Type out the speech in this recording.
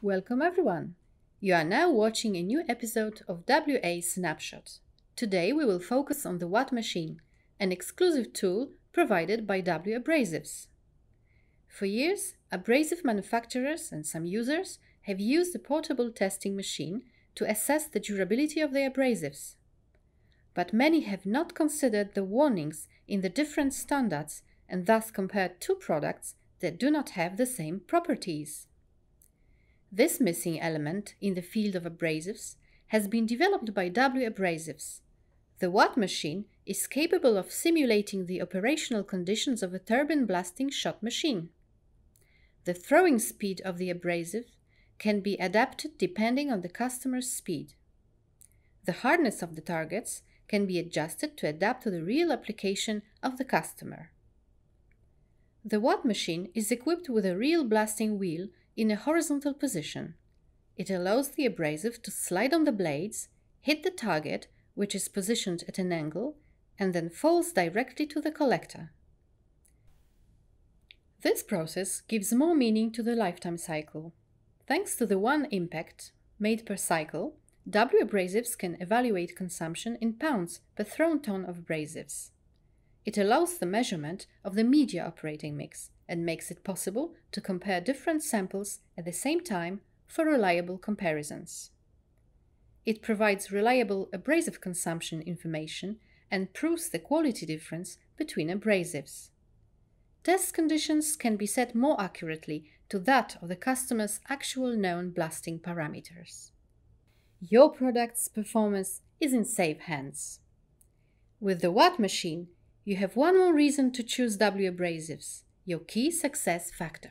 Welcome everyone! You are now watching a new episode of WA Snapshot. Today we will focus on the WAAT machine, an exclusive tool provided by W Abrasives. For years, abrasive manufacturers and some users have used a portable testing machine to assess the durability of their abrasives. But many have not considered the warnings in the different standards and thus compared two products that do not have the same properties. This missing element in the field of abrasives has been developed by W Abrasives. The WAAT machine is capable of simulating the operational conditions of a turbine blasting shot machine. The throwing speed of the abrasive can be adapted depending on the customer's speed. The hardness of the targets can be adjusted to adapt to the real application of the customer. The WAAT machine is equipped with a real blasting wheel in a horizontal position. It allows the abrasive to slide on the blades, hit the target, which is positioned at an angle, and then falls directly to the collector. This process gives more meaning to the lifetime cycle. Thanks to the one impact made per cycle, W abrasives can evaluate consumption in pounds per thrown ton of abrasives. It allows the measurement of the media operating mix and makes it possible to compare different samples at the same time for reliable comparisons. It provides reliable abrasive consumption information and proves the quality difference between abrasives. Test conditions can be set more accurately to that of the customer's actual known blasting parameters. Your product's performance is in safe hands. With the WAAT machine, you have one more reason to choose W Abrasives your key success factor.